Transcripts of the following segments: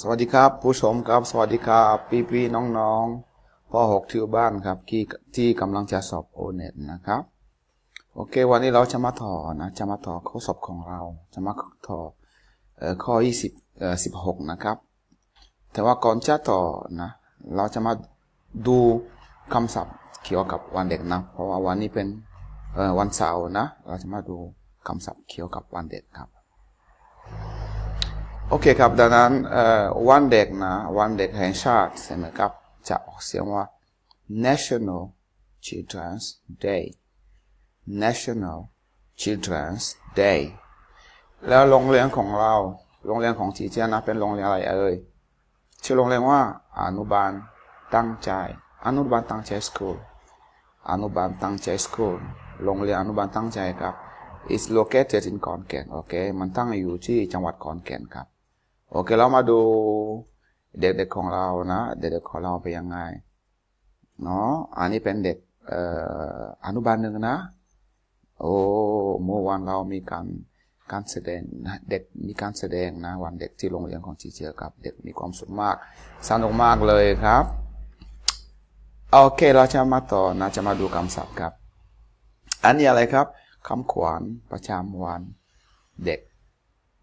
สวัสดีครับ ผู้ชมครับ สวัสดีครับพี่พี่น้องน้องๆพ่อหกที่บ้านครับที่ที่กำลังจะสอบโอเน็ตนะครับ โอเค วันนี้เราจะมาต่อนะจะมาต่อข้อสอบของเรา จะมาต่อเอ่อข้อ20เอ่อ16นะครับ แต่ว่าก่อนจะต่อนะ เราจะมาดูคำศัพท์เกี่ยวกับวันเด็กนะ เพราะว่าวันนี้เป็นวันเสาร์นะ เราจะมาดูคำศัพท์เกี่ยวกับวันเด็กครับ โอเคครับ ดังนั้นเอ่อวันเด็กนะ วันเด็กแห่งชาติใช่ไหมครับ จะออกเสียงว่า National Children's Day National Children's Day แล้วโรงเรียนของเรา โรงเรียนของทีเจนะ เป็นโรงเรียนอะไรเอ่ย ชื่อโรงเรียนว่าอนุบาลตั้งใจ อนุบาลตั้งใจสคูล อนุบาลตั้งใจสคูล โรงเรียนอนุบาลตั้งใจครับ is located in ขอนแก่น โอเค มันตั้งอยู่ที่จังหวัดขอนแก่นครับ โอเค เรามาดูเด็กๆของเรานะ เด็กๆของเราเป็นยังไงเนาะอันนี้เป็นเด็กเอ่ออนุบาลหนึ่งนะ โอ้เมื่อวานเรามีการการแสดงนะเด็กมีการแสดงนะวันเด็กที่โรงเรียนของจีเจียครับ เด็กมีความสุขมากสนุกมากเลยครับโอเคเราจะมาต่อนะจะมาดูคำศัพท์ครับ อันนี้อะไรครับคำขวัญประจำวันเด็ก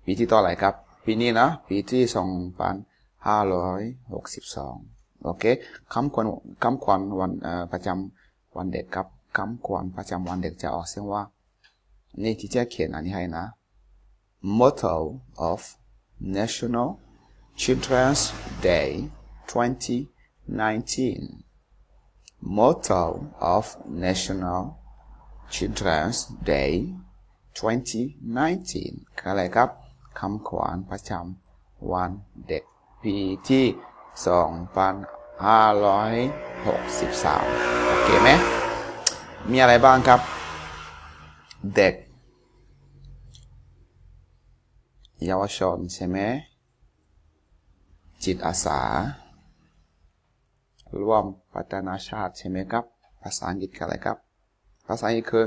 ปีที่ต่ออะไรครับ ปีนี้นะปีที่สองพันห้าร้อยหกสิบสองโอเคคำขวัญคำขวัญวันประจำวันเด็กครับคำขวัญประจำวันเด็กจะออกเสียงว่า นี่ที่จะเขียนอันนี้ให้นะ motto of National Children's Day 2019 motto of National Children's Day 2019 คืออะไรครับ คำขวัญประจำวันเด็กปีที่ 2563 โอเคไหม มีอะไรบ้างครับ เด็ก เยาวชนใช่ไหม จิตอาสา ร่วมพัฒนาชาติใช่ไหมครับ ภาษาอังกฤษคืออะไรครับ ภาษาอังกฤษคือ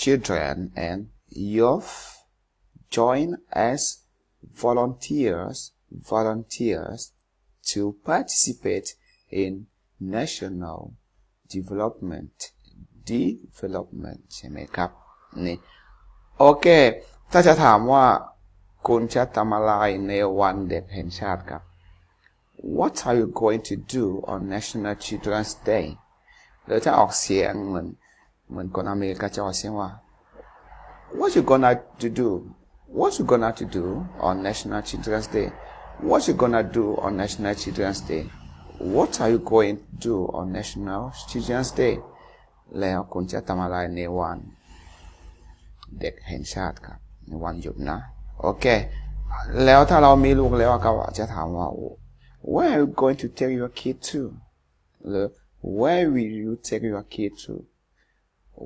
children and youth join as volunteers volunteers to participate in national development development ใช่ไหมครับ นี่ โอเค ถ้าจะถามว่า คุณจะทำอะไรในวันเด็กแห่งชาติครับ What are you going to do on National Children's Day หรือถ้าออกเสียงเหมือน เหมือนคนอเมริกาจะออกเสียงว่า What you gonna to do What you gonna to do on National Children's Day What you gonna do on National Children's Day What are you going to do on National Children's Day แล้วคุณจะทำอะไรในวันเด็กแห่งชาติครับ ในวันหยุดนะ โอเค แล้วถ้าเรามีลูกแล้วก็จะถามว่า Where are you going to take your kid to หรือ Where will you take your kid to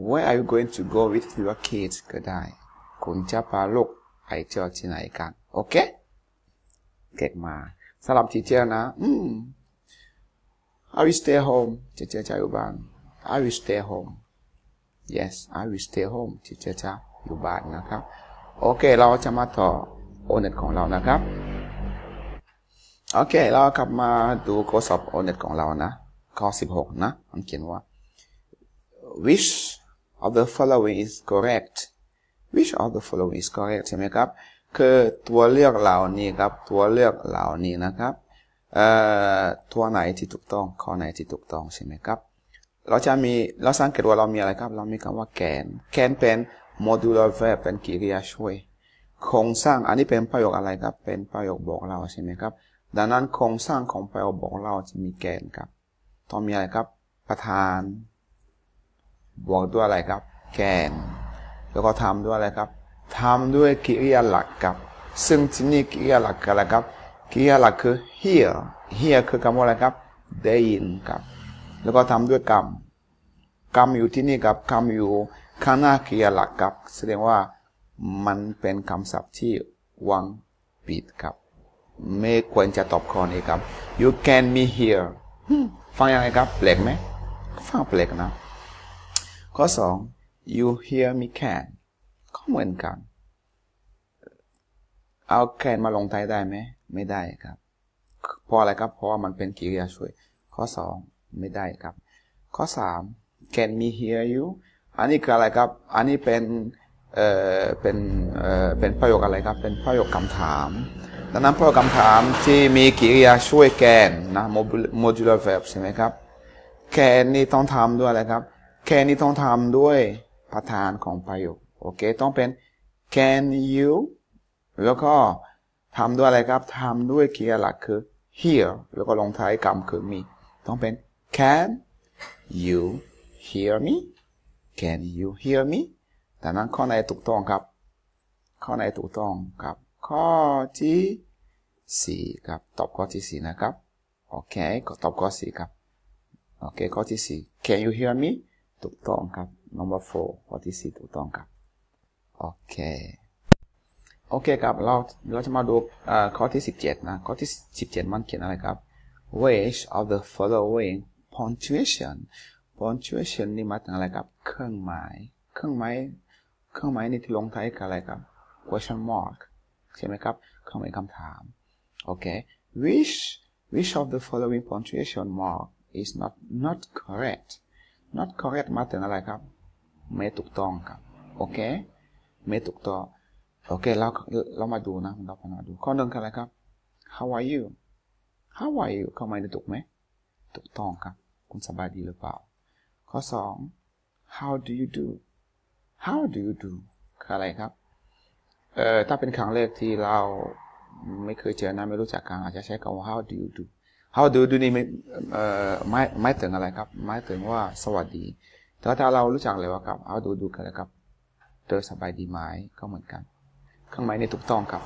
Where are you going to go with your kids ก็ได้ คุณจะพาลูก ไปเที่ยวที่ไหนกันโอเคเก่งมาสำหรับทีเจอร์นะอืม I will stay home ทีเจอร์จะอยู่บ้าน I will stay home yes I will stay home ทีเจอร์จะอยู่บ้านนะครับโอเคเราจะมาต่อโอเน็ตของเรานะครับ โอเค เรากลับมาดูข้อสอบโอเน็ตของเรานะ ข้อ 16 นะ มันเขียนว่า which of the following is correct which of the following is correct ใช่ไหมครับ คือตัวเลือกเหล่านี้ครับ ตัวเลือกเหล่านี้นะครับเอ่อตัวไหนที่ถูกต้อง ข้อไหนที่ถูกต้องใช่ไหมครับ เราจะมี เราสังเกตว่าเรามีอะไรครับ เรามีคำว่าแกน แกนเป็น modular verb เป็นกริยาช่วย โครงสร้าง อันนี้เป็นประโยคอะไรครับ เป็นประโยคบอกเราใช่ไหมครับ ดังนั้นโครงสร้างของประโยคบอกเราจะมีแกนครับ ต้องมีอะไรครับ ประธานบวกด้วยอะไรครับ แกน แล้วก็ทำด้วยอะไรครับทำด้วยกริยาหลักครับ ซึ่งที่นี่กริยาหลักอะไรครับกริยาหลักคือ hear hear คือคำว่าอะไรครับได้ยินครับ แล้วก็ทำด้วยกรรมกรรมอยู่ที่นี่ครับกรรมอยู่ข้างหน้ากริยาหลักครับ แสดงว่ามันเป็นคำศัพท์ที่วางปิดครับ ไม่ควรจะตอบข้อนี้ครับ you can me hear ฟังยังไงครับแปลกไหมฟังแปลกนะ ข้อสอง you hear me can ก็เหมือนกัน เอา can มาลงท้ายได้ไหม ไม่ได้ครับ เพราะอะไรครับ เพราะว่ามันเป็นกริยาช่วย ข้อ 2 ไม่ได้ครับ ข้อ 3 can me hear you อันนี้คืออะไรครับ อันนี้เป็น เอ่อ เป็น เอ่อ เป็นประโยคอะไรครับ เป็นประโยคคำถามดังนั้นประโยคคำถามที่มีกริยาช่วยแกนนะ modular verb ใช่ไหมครับ แกนนี่ต้องทำด้วยอะไรครับ แกนนี่ต้องทำด้วย ประธานของประโยคโอเค ต้องเป็น can you แล้วก็ทำด้วยอะไรครับทำด้วยกริยาหลักคือ hear แล้วก็ลงท้ายกรรมคือ me ต้องเป็น can you hear me can you hear me ดังนั้นข้อไหนถูกต้องครับ ข้อไหนถูกต้องครับ ข้อที่สี่ครับ ตอบข้อที่สี่นะครับ โอเค ก็ตอบข้อสี่ครับ โอเค ข้อที่สี่ can you hear me ถูกต้องครับ number four ข้อที่สี่ถูกต้องครับ โอเค โอเคครับ เราเราจะมาดูข้อที่สิบเจ็ดนะ ข้อที่สิบเจ็ดมันเขียนอะไรครับ which of the following punctuation punctuation นี่มาถึงอะไรครับ เครื่องหมาย เครื่องหมาย เครื่องหมายนี่ที่ลงท้ายกับอะไรครับ question mark ใช่ไหมครับ เครื่องหมายคำถาม โอเค which which of the following punctuation mark is not not correct not correct มาถึงอะไรครับ ไม่ถูกต้องครับ โอเค ไม่ถูกต้อง โอเค เราเรามาดูนะเรามาดู ข้อหนึ่งคืออะไรครับ how are you how are you เข้ามาในถูกไหม ถูกต้องครับ คุณสบายดีหรือเปล่า ข้อสอง how do you do how do you do คืออะไรครับ เอ่อ ถ้าเป็นครั้งแรกที่เราไม่เคยเจอนะไม่รู้จักกันอาจจะใช้คำว่า how do you do how do you do นี่ไม่ไม่ถึงอะไรครับไม่ถึงว่าสวัสดีแต่ถ้าเรารู้จักเลยว่าครับ how do you do คืออะครับเธอสบายดีไหมก็เหมือนกันเครื่องหมายนี้ถูกต้องครับ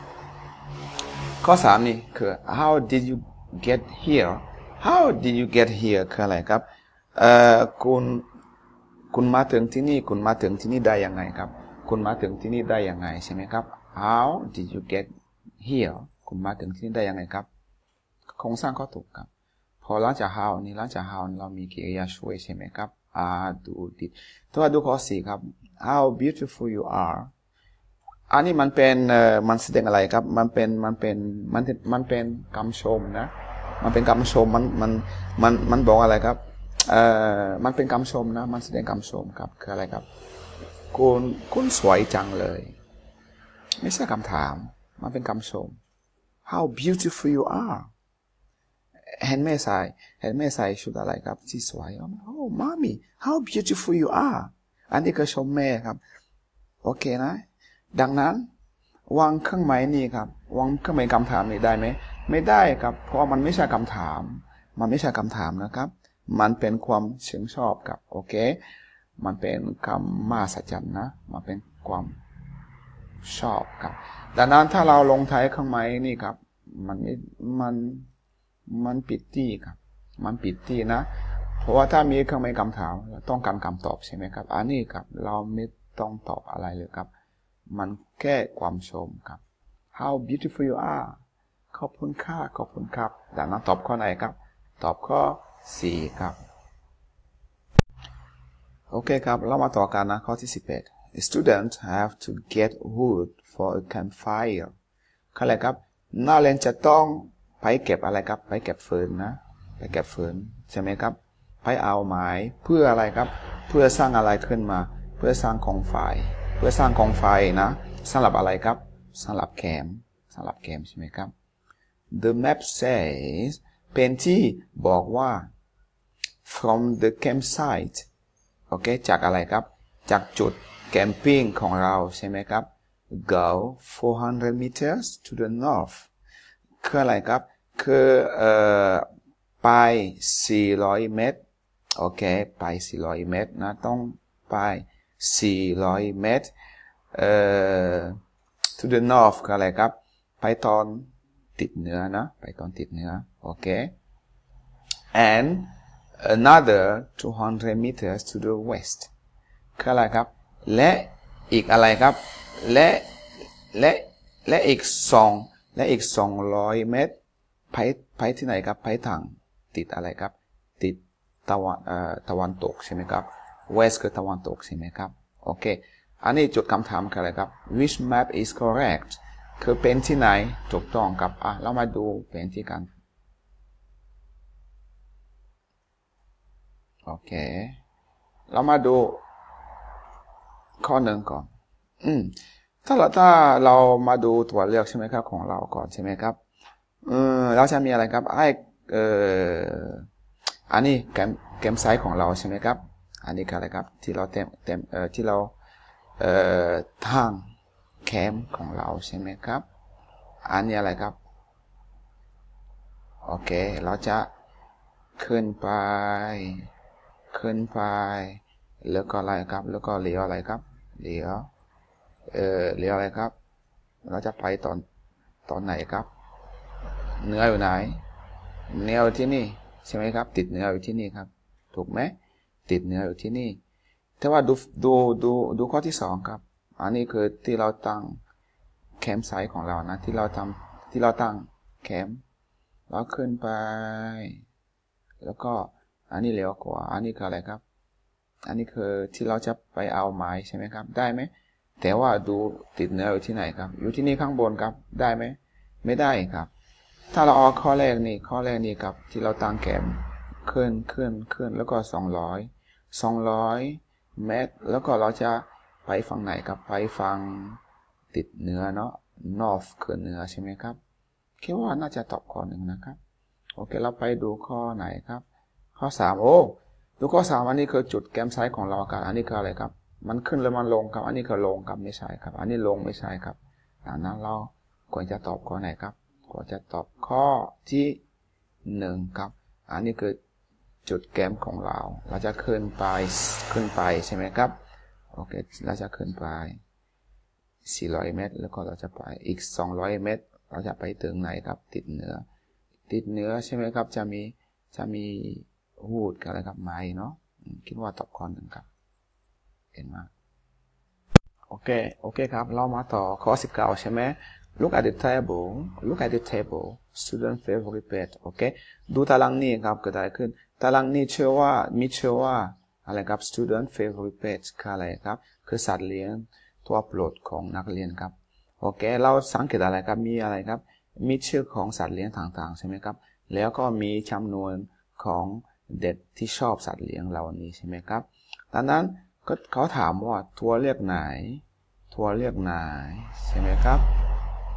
ข้อสามนี่คือ how did you get here how did you get here คืออะไรครับเอ่อคุณคุณมาถึงที่นี่ คุณมาถึงที่นี่ได้ยังไงครับ คุณมาถึงที่นี่ได้ยังไงใช่ไหมครับ how did you get here คุณมาถึงที่นี่ได้ยังไงครับ โครงสร้างก็ถูกครับ พอหลังจาก how นี่หลังจาก how เรามีกิริยาช่วยใช่ไหมครับ are do did ตัวดูข้อสี่ครับ how beautiful you are อันนี้มันเป็นมันแสดงอะไรครับ มันเป็นมันเป็นมันมันเป็นคำชมนะ มันเป็นคำชมมันมันมันมันบอกอะไรครับเอ่อมันเป็นคำชมนะ มันแสดงคำชมครับคืออะไรครับ คุณคุณสวยจังเลย ไม่ใช่คำถาม มันเป็นคำชม how beautiful you are เห็นแม่ใส่เห็นแม่ใส่ชุดอะไรครับที่สวย oh mommy how beautiful you are อันนี้ก็ชมแม่ครับ โอเคนะ ดังนั้น วางเครื่องหมายนี้ครับวางเครื่องหมายคำถามนี้ได้ไหมไม่ได้ครับ เพราะมันไม่ใช่คำถาม มันไม่ใช่คำถามนะครับ มันเป็นความเชิงชอบครับโอเค มันเป็นคำมาสัจจันนะ มันเป็นความชอบครับดังนั้นถ้าเราลงท้ายเครื่องหมายนี่ครับ มันไม่มัน มันปิดที่ครับ มันปิดที่นะ เพราะว่าถ้ามีเครื่องหมายคำถามเราต้องการคำตอบใช่ไหมครับ อันนี้ครับ เราไม่ต้องตอบอะไรเลยครับ มันแค่ความชมครับ how beautiful you are ขอบคุณค่ะขอบคุณครับดังนั้นตอบข้อไหนครับ ตอบข้อ 4 ครับ โอเคครับ เรามาต่อกันนะข้อที่11 Students have to get wood for a campfire คืออะไรครับ นักเรียนจะต้อง ไปเก็บอะไรครับ ไปเก็บเฟืนนะ ไปเก็บเฟืนใช่ไหมครับ ไปเอาไม้เพื่ออะไรครับ เพื่อสร้างอะไรขึ้นมา เพื่อสร้างกองไฟ เพื่อสร้างกองไฟนะสำหรับอะไรครับสำหรับแคมป์สำหรับแคมป์ใช่ไหมครับ The map says เป็นที่บอกว่า from the campsite โอเค จากอะไรครับ จากจุดแคมปิ้งของเราใช่ไหมครับ go 400 meters to the north คืออะไรครับ คือเอ่อไป400 เมตร โอเค ไป 400 เมตรนะ ต้องไป 400 เมตร เอ่อ to the north คืออะไรครับ ไปตอนติดเหนือนะ ไปตอนติดเหนือ โอเค and another 200 meters to the west คืออะไรครับ และอีกอะไรครับ และ และ และอีกสอง และอีก 200 เมตรไพไพที่ไหนครับไพ่ทางติดอะไรครับ ติดตะวันตะวันตกใช่ไหมครับ west คือตะวันตกใช่ไหมครับ โอเค อันนี้จุดคำถามคืออะไรครับ which map is correct คือเป็นที่ไหนถูกต้องครับ อะ เรามาดูแผนที่กัน โอเค เรามาดูข้อหนึ่งก่อน อืม ถ้าเราถ้าเรามาดูตัวเลือกใช่ไหมครับ ของเราก่อนใช่ไหมครับเออเราจะมีอะไรครับไอเอออันนี้แกมแกมไซส์ของเราใช่ไหมครับ อันนี้คืออะไรครับ ที่เราเต็มเต็มเอ่อที่เราเอ่อทางแคมของเราใช่ไหมครับ อันนี้อะไรครับ โอเค เราจะขึ้นไป ขึ้นไป แล้วก็อะไรครับ แล้วก็เลี้ยวอะไรครับ เลี้ยว เออเลี้ยวอะไรครับ เราจะไปตอนตอนไหนครับ เนื้ออยู่ไหน เนื้ออยู่ที่นี่ใช่ไหมครับ ติดเนื้ออยู่ที่นี่ครับ ถูกไหมติดเนื้ออยู่ที่นี่แต่ว่าดูดูดูดูข้อที่สองครับ อันนี้คือที่เราตั้งแคมป์ไซต์ของเรานะ ที่เราทำที่เราตั้งแคมป์เราขึ้นไป แล้วก็อันนี้เร็วกว่า อันนี้คืออะไรครับ อันนี้คือที่เราจะไปเอาไม้ใช่ไหมครับ ได้ไหม แต่ว่าดูติดเนื้ออยู่ที่ไหนครับ อยู่ที่นี่ข้างบนครับ ได้ไหม ไม่ได้ครับ ถ้าเราเอาข้อแรกนี่ ข้อแรกนี่ครับ ที่เราตั้งแคมขึ้นขึ้นขึ้นแล้วก็สองร้อยสองร้อยเมตร แล้วก็เราจะไปฝั่งไหนครับ ไปฝั่งติดเนื้อเนาะ north คือเนื้อใช่ไหมครับ คิดว่าน่าจะตอบข้อหนึ่งนะครับ โอเค เราไปดูข้อไหนครับ ข้อสามโอ้ ดูข้อสามอันนี้คือจุดแกมไซด์ของเราครับ อันนี้คืออะไรครับ มันขึ้นแล้วมันลงครับ อันนี้คือลงครับไม่ใช่ครับ อันนี้ลงไม่ใช่ครับดังนั้นเราควรจะตอบข้อไหนครับควรจะตอบข้อที่หนึ่งครับ อันนี้คือจุดแกมของเรา เราจะขึ้นไปขึ้นไปใช่ไหมครับ โอเค เราจะขึ้นไป 400 เมตร แล้วก็เราจะไปอีก 200 เมตร เราจะไปถึงไหนครับ ติดเหนือ ติดเหนือใช่ไหมครับ จะมี จะมีหูดกับอะไรครับไม้เนาะ คิดว่าตอบข้อหนึ่งครับ เห็นไหมโอเคโอเคครับ เรามาต่อข้อ19ใช่ไหม look at the table look at the table student favorite pet โอเคดูตารางนี้ครับเกิดอะไรขึ้น ตารางนี้เชื่อว่ามีเชื่อว่าอะไรครับ student favorite pet คืออะไรครับ คือสัตว์เลี้ยงตัวโปรดของนักเรียนครับ โอเค เราสังเกตอะไรครับ มีอะไรครับ มีชื่อของสัตว์เลี้ยงต่างๆ ใช่ไหมครับ แล้วก็มีจำนวนของเด็กที่ชอบสัตว์เลี้ยงเหล่านี้ใช่ไหมครับ ดังนั้น ก็เขาถามว่าทัวเรียกไหน ทัวเรียกไหน ใช่ไหมครับ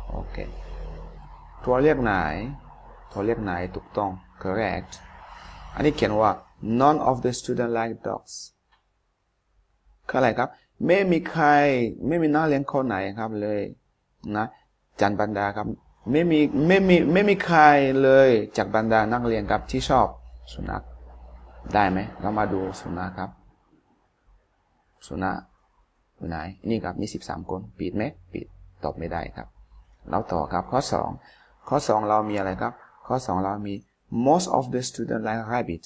โอเค ทัวเรียกไหน ทัวเรียกไหนถูกต้อง correct อันนี้เขียนว่า none of the student like dogs คืออะไรครับ ไม่มีใคร ไม่มีนักเรียนคนไหนครับเลยนะจันบรรดาครับ ไม่มี ไม่มี ไม่มีใครเลยจากบรรดานักเรียนครับที่ชอบสุนัข ได้ไหม เรามาดูสุนัขครับ สุนัขอยู่ไหนนี่ครับมี 13 คนปิดไหมปิดตอบไม่ได้ครับ เราต่อครับข้อ 2 ข้อ 2 เรามีอะไรครับ ข้อ 2 เรามี most of the student like rabbit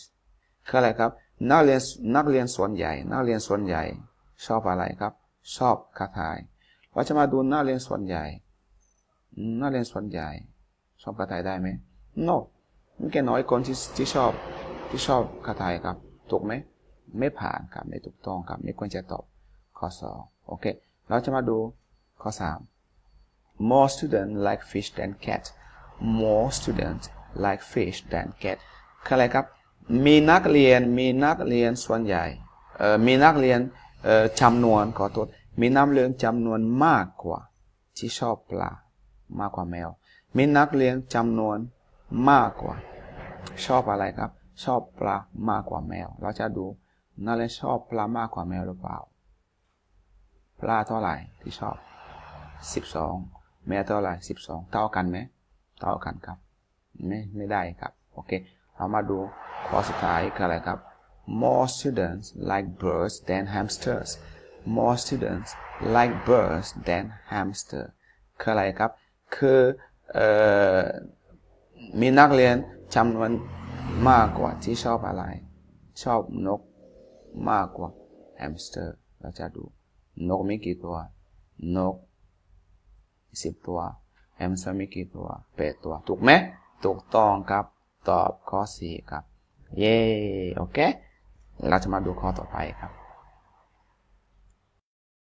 คืออะไรครับนักเรียนนักเรียนส่วนใหญ่ นักเรียนส่วนใหญ่ ชอบอะไรครับ ชอบกระต่ายเราจะมาดูนักเรียนส่วนใหญ่นักเรียนส่วนใหญ่ ชอบกระต่ายได้ไหม no มีแค่น้อยคนที่ที่ชอบที่ชอบกระต่ายครับถูกไหม ไม่ผ่านครับไม่ถูกต้องครับไม่ควรจะตอบข้อ2โอเคเราจะมาดูข้อ 3 more students like fish than cat more students like fish than cat คืออะไรครับ มีนักเรียนมีนักเรียนส่วนใหญ่เอ่อมีนักเรียนเอ่อจำนวนขอโทษมีนักเรียนจำนวนมากกว่า ที่ชอบปลามากกว่าแมว มีนักเรียนจำนวนมากกว่า ชอบอะไรครับ ชอบปลามากกว่าแมว เราจะดู นักเรียนชอบปลามากกว่าแมวหรือเปล่าปลาเท่าไหร่ที่ชอบ12แมวเท่าไหร่12เท่ากันไหมเท่ากันครับ ไม่ไม่ได้ครับ โอเค เรามาดูข้อสุดท้ายคืออะไรครับ more students like birds than hamsters more students like birds than hamster คืออะไรครับ คือออมีนักเรียนจำนวนมากกว่าที่ชอบอะไร ชอบนก มากกว่าแฮมสเตอร์ เราจะดู นกมีกี่ตัว นกสิบตัว แฮมสเตอร์มีกี่ตัวแปดตัว ถูกไหม ถูกต้องครับ ตอบข้อสี่ครับ เย้ โอเค เราจะมาดูข้อต่อไปครับ